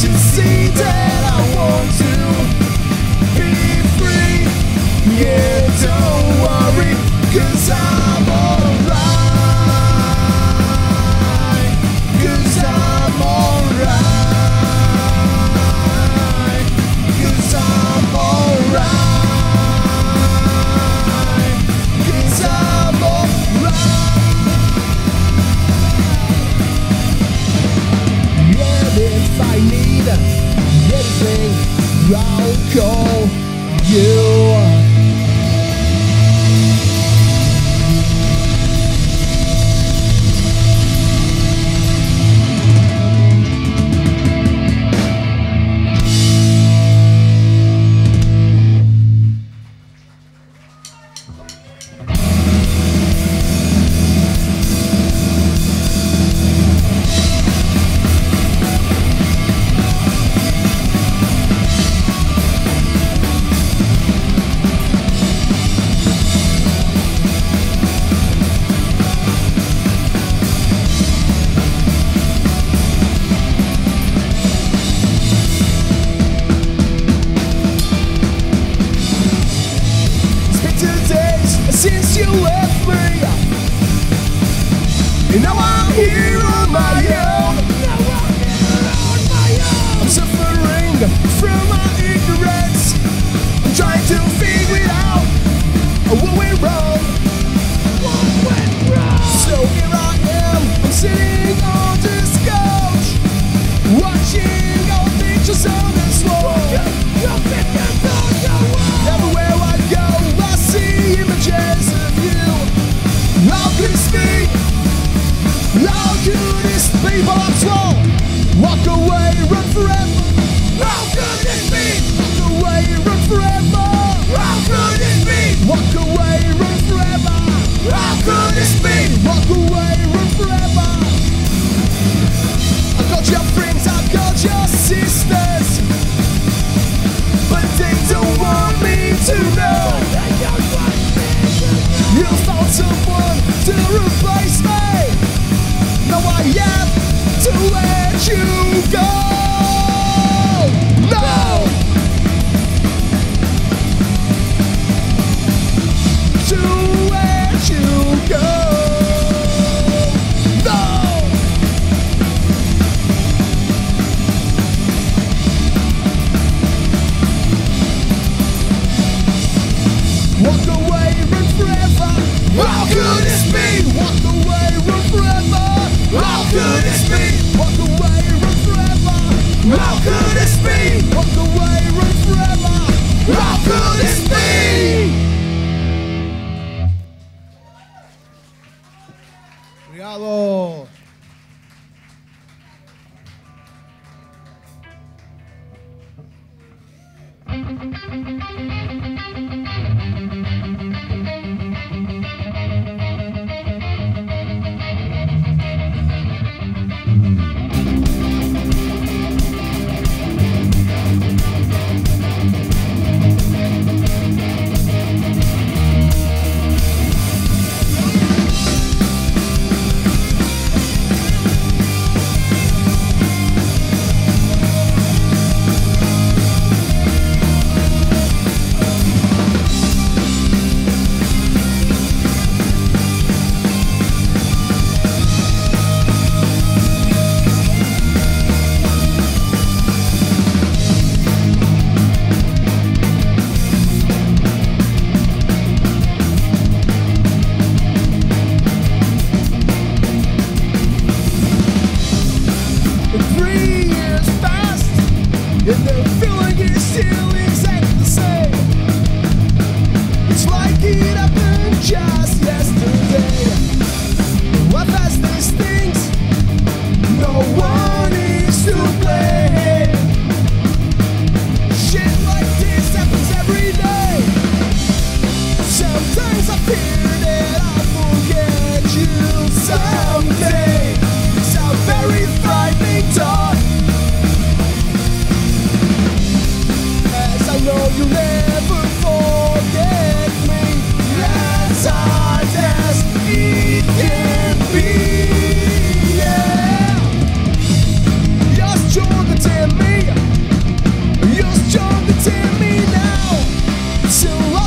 to see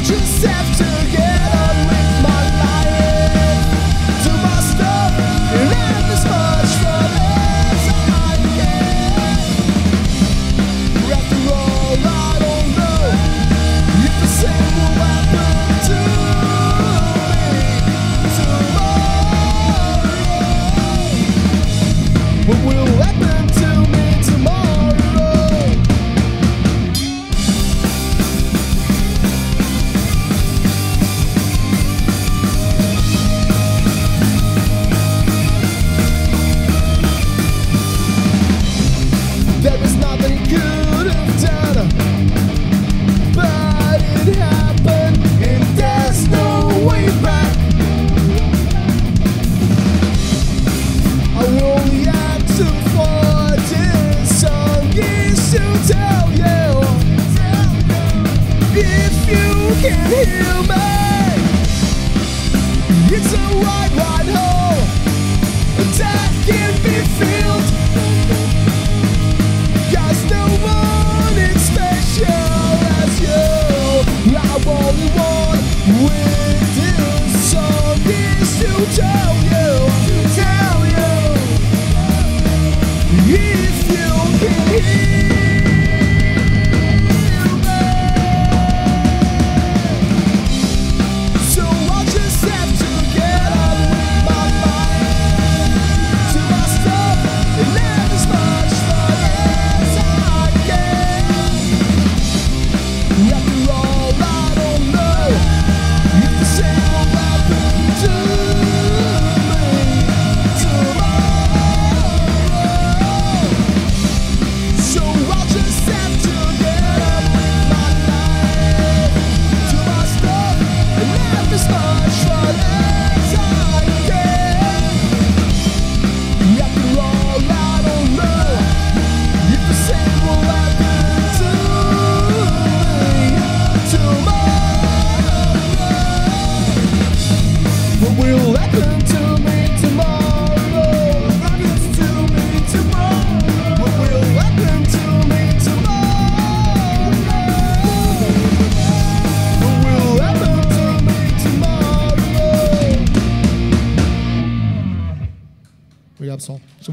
just said It's a wide, wide hole. Death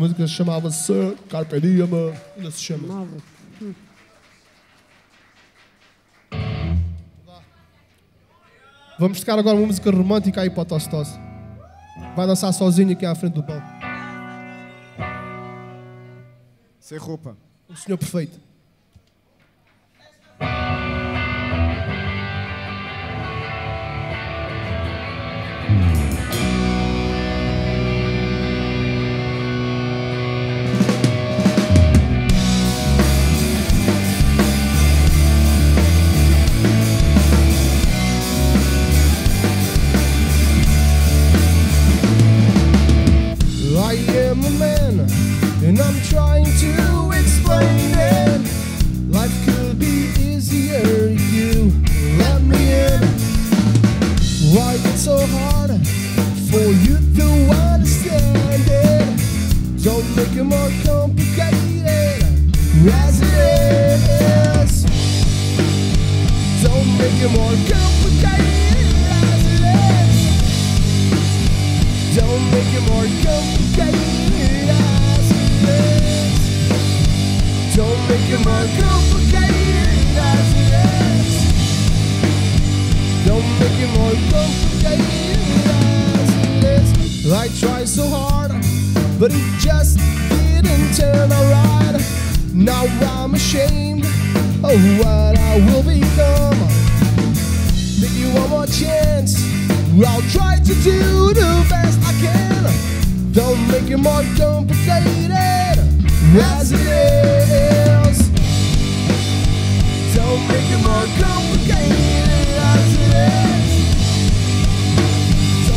música chamava-se Carpe Diem, ainda se chama. Nova. Hum. Vamos tocar agora uma música romântica aí para o Tostos. Vai dançar sozinho aqui à frente do pão. Sem roupa. O senhor perfeito. tried so hard, but it just didn't turn out right. Now I'm ashamed of what I will become. Give you one more chance. I'll try to do the best I can. Don't make it more complicated as it is. Don't make it more complicated as it is.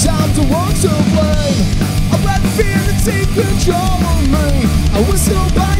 Cause I'm the one to blame I let fear take control of me I was so blind.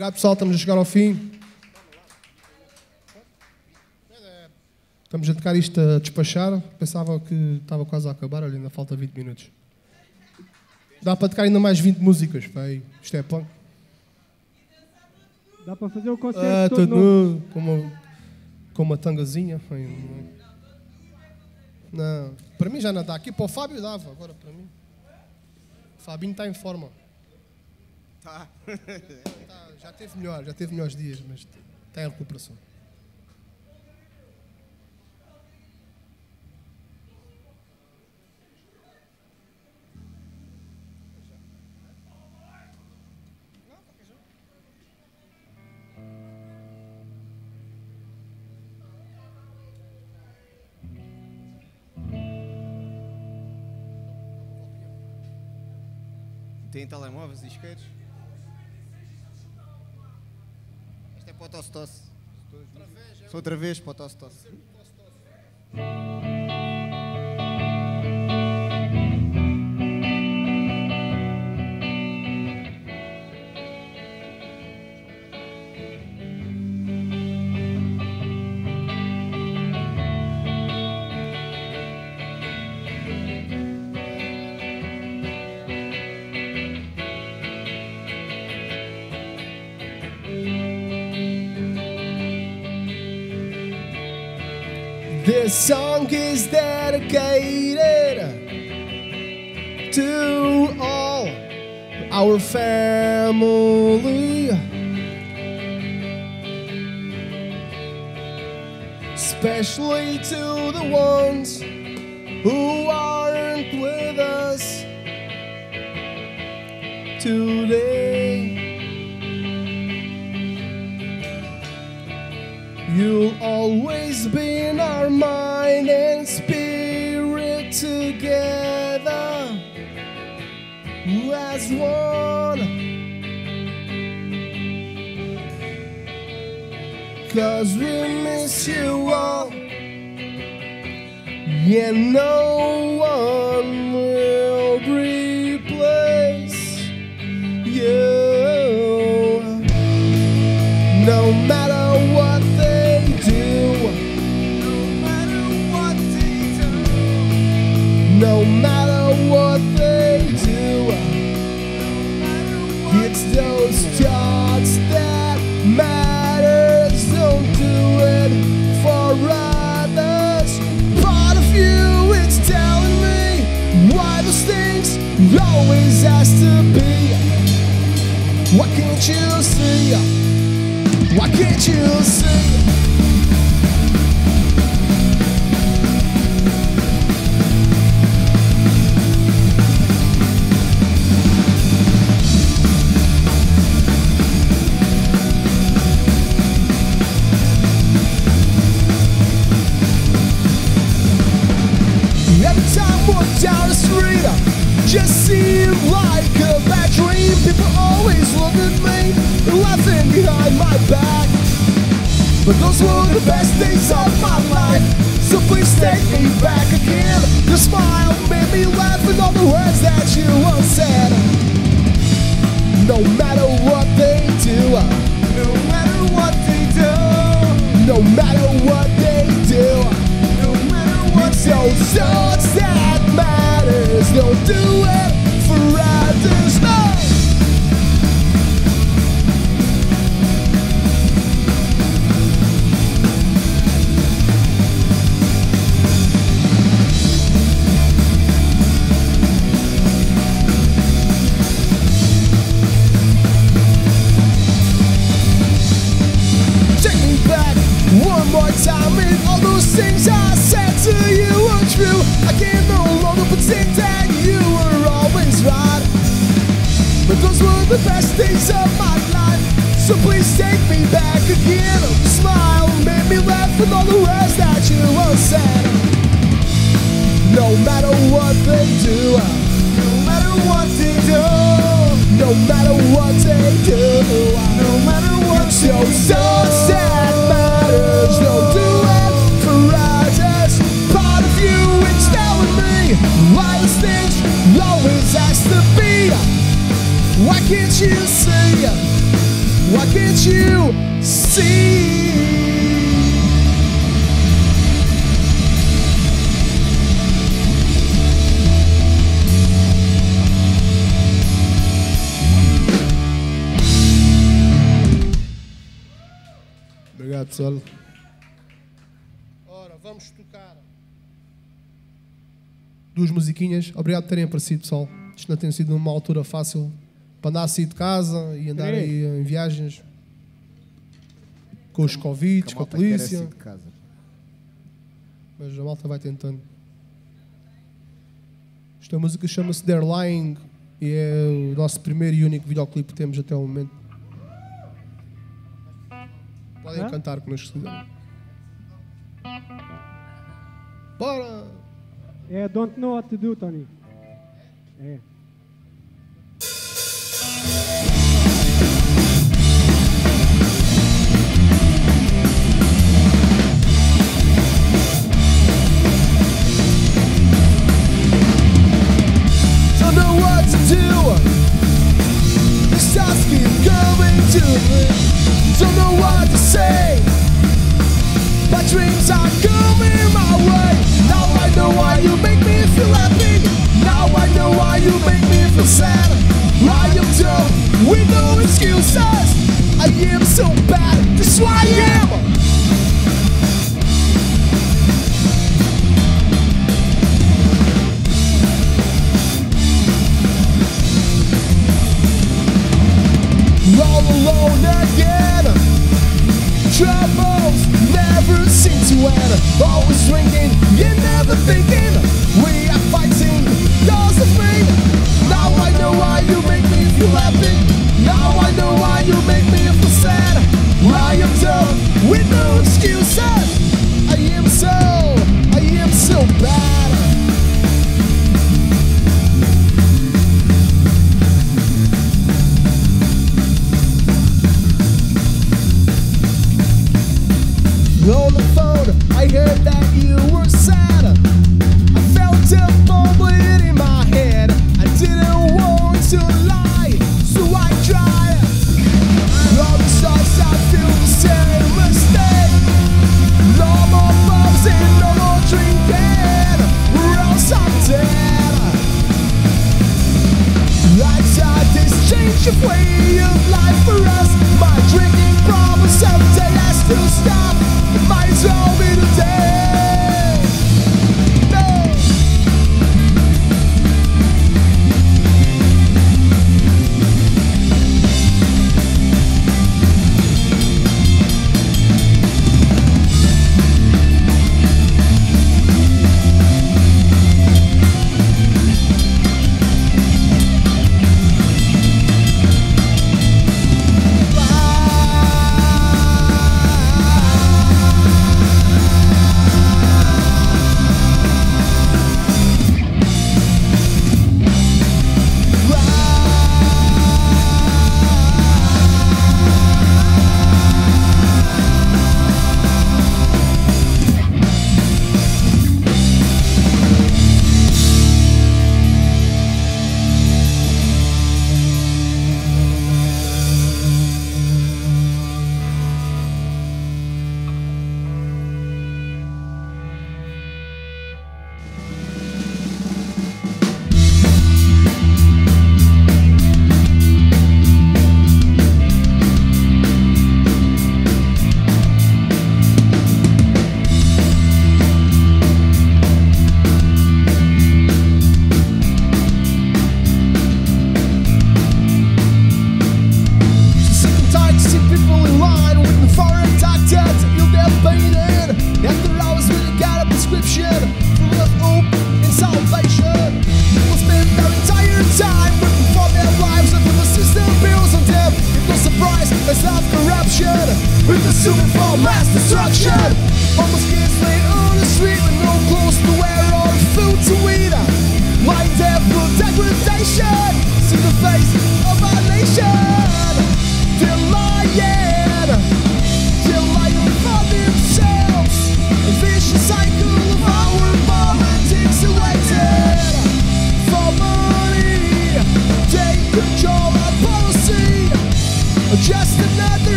Obrigado, pessoal. Estamos a chegar ao fim. Estamos a tocar isto a despachar. Pensava que estava quase a acabar. Olha, ainda falta 20 minutos. Dá para tocar ainda mais 20 músicas. Pá, aí. Isto é punk. Dá para fazer o concerto Ah, todo nu, com uma, com uma tangazinha. Não, para mim já não dá. Aqui para o Fábio dava, agora para mim. O Fabinho está em forma. Tá. Tá, já teve melhor, já teve melhores dias, mas está em recuperação. Tem telemóveis e isqueiros? Potostos. Outra vez, outra Potostos. This song is dedicated to all our family. Especially to the ones who aren't with us today. You'll always be mind and spirit together as one. Cause we miss you all. Yeah, no one can't you see? Why can't you see? Every time I walk down the street, I just seem like a bad dream. People always look at me, laughing behind my back. But those were the best days of my life. So please take me back again. Your smile made me laugh and all the words that you once said. No matter what they do, no matter what they do, no matter what they do, no matter what thoughts that matters. Don't do it for others. No. Obrigado, pessoal. Ora, vamos tocar duas musiquinhas. Obrigado por terem aparecido, pessoal. Isto não tem sido uma altura fácil para andar a sair de casa e andar aí em viagens com os Covid, com a polícia. sair de casa. Mas a malta vai tentando. Esta música chama-se They're Lying e é o nosso primeiro e único videoclipe que temos até o momento. Podem Hã? cantar connosco. Bora! É Don't Know What to Do, Tony. É. Keep coming to. Don't know what to say. My dreams are coming my way. Now I know why you make me feel happy. Now I know why you make me feel sad. I am dumb with no excuses. I am so bad. That's who I am. All alone again. Troubles never seem to end. Always drinking, you're never thinking. We are fighting, yours of me. Now I know why you make me feel happy. Now I know why you make me feel sad. I am done with no excuses. I am so, I am so bad.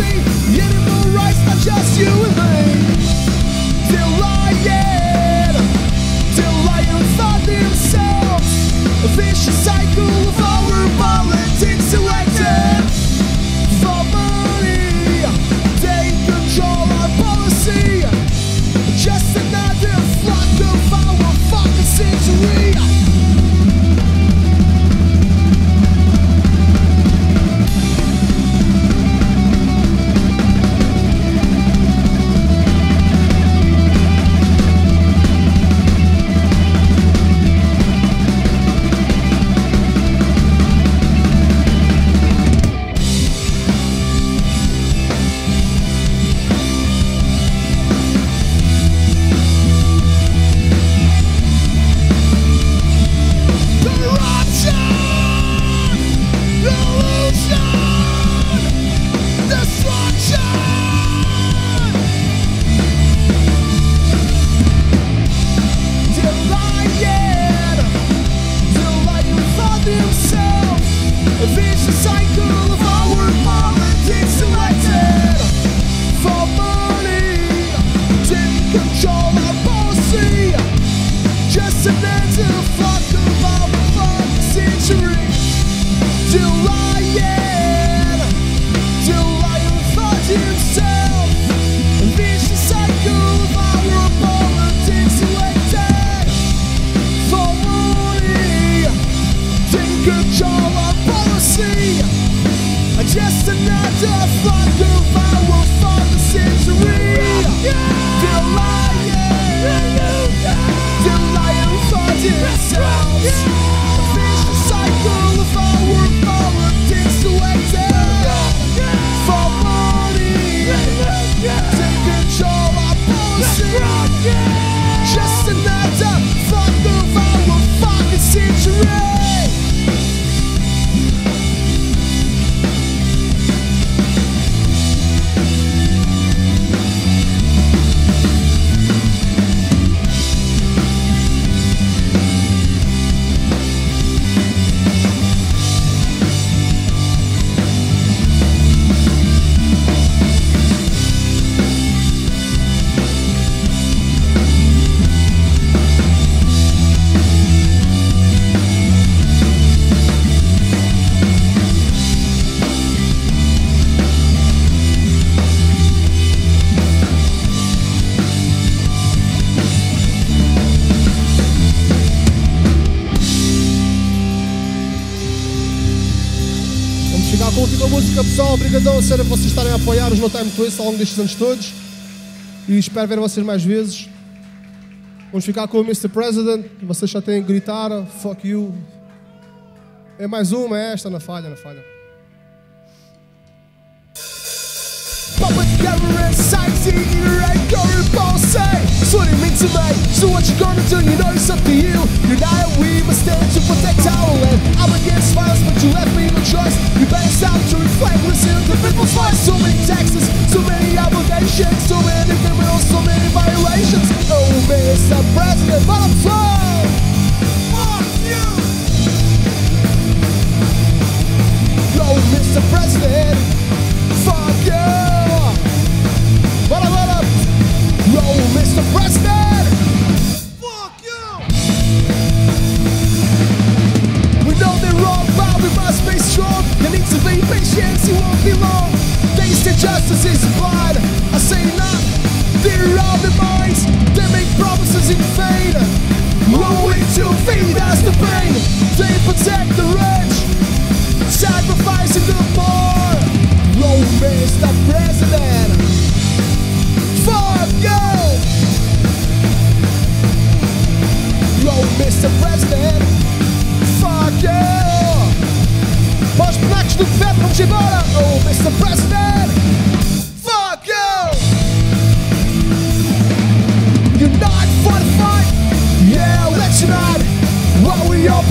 See. Obrigadão a vocês estarem a apoiar os No Time Twist ao longo destes anos todos. E espero ver vocês mais vezes. Vamos ficar com o Mr. President. Vocês já têm que gritar, fuck you. É mais uma, é esta, na falha, na falha. Government sightseeing and going policy. That's what it means to me. So what you gonna do? You know it's up to you. United we must stand to protect our land. I'm against violence, but you left me no choice. You better stop to reflect, listen to people's voice. So many taxes,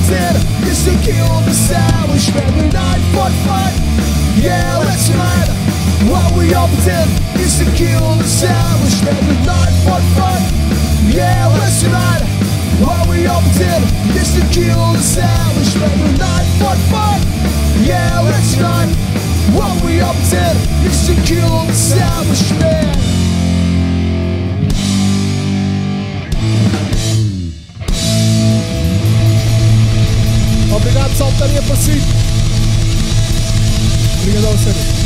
we all did is to kill the establishment. Unite for the. Yeah, let's unite. What we did is to kill the establishment. Unite for the fight. Yeah, let's unite. What we all pretend to kill the establishment with nine foot fight. Yeah, that's right. What we pretend is to kill the establishment. Obrigado, pessoal, saltaria para si. Obrigado ao Sérgio.